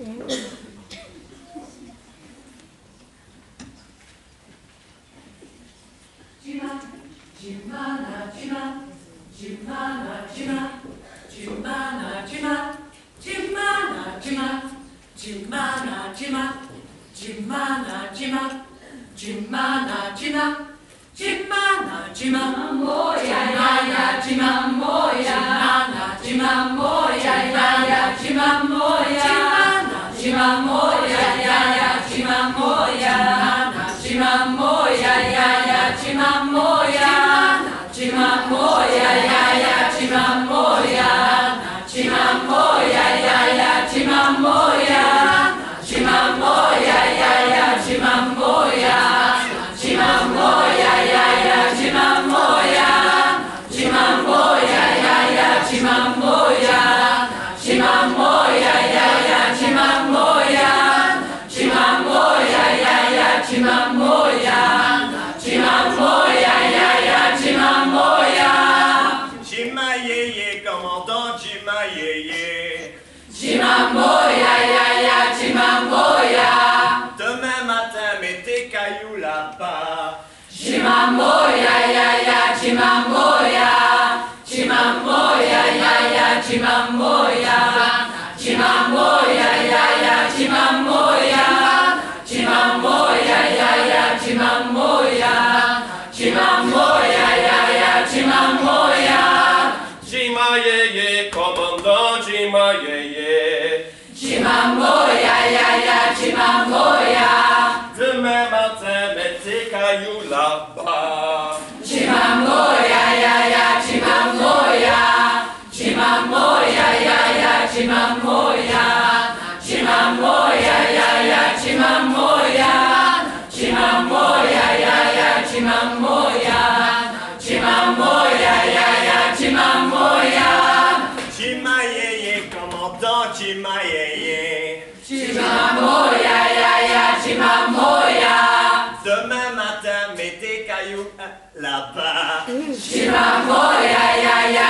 Jimana, Jimana, Jimana, Jimana, Jimana, Jimana, Chimamboya, Chimamboya, ya ya, Chimamboya, Chimamboya, ya ya, Chimamboya, Chimamboya, ya ya, Chimamboya. Chima ye ye, komando, Chima ye ye. Chimamboya, ya ya, Chimamboya. Chima Moya, Chima Moya, Chima Moya Chima Ye Ye Ye, Demain matin, mettez cailloux là-bas Chima Moya, Chima Moya,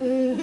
嗯。